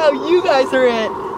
how you guys are it.